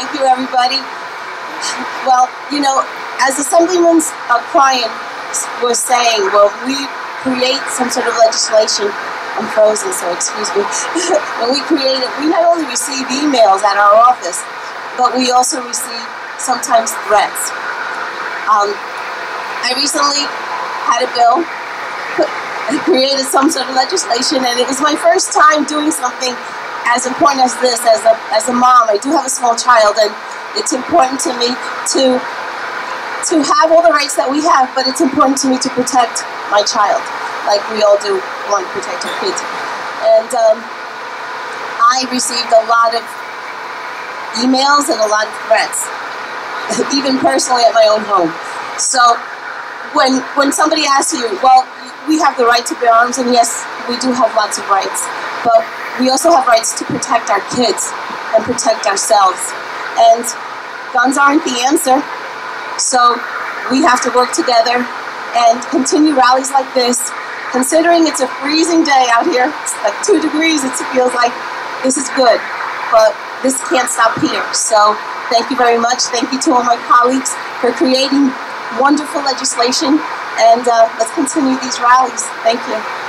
Thank you, everybody. Well, you know, as Assemblyman uh, Cryan was saying, well, we create some sort of legislation. I'm frozen, so excuse me. when we create it, we not only receive emails at our office, but we also receive sometimes threats. Um, I recently had a bill, created some sort of legislation, and it was my first time doing something as important as this. As a, as a mom, I do have a small child, and it's important to me to to have all the rights that we have, but it's important to me to protect my child, like we all do want to protect our kids. And um, I received a lot of emails and a lot of threats, even personally at my own home. So when when somebody asks you, well, we have the right to bear arms, and yes, we do have lots of rights, but we also have rights to protect our kids and protect ourselves. And guns aren't the answer, so we have to work together and continue rallies like this. Considering it's a freezing day out here, it's like two degrees, it feels like this is good, but this can't stop here. So thank you very much. Thank you to all my colleagues for creating wonderful legislation, and uh, let's continue these rallies. Thank you.